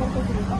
바꿔드릴까?